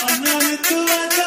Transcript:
I wanted to.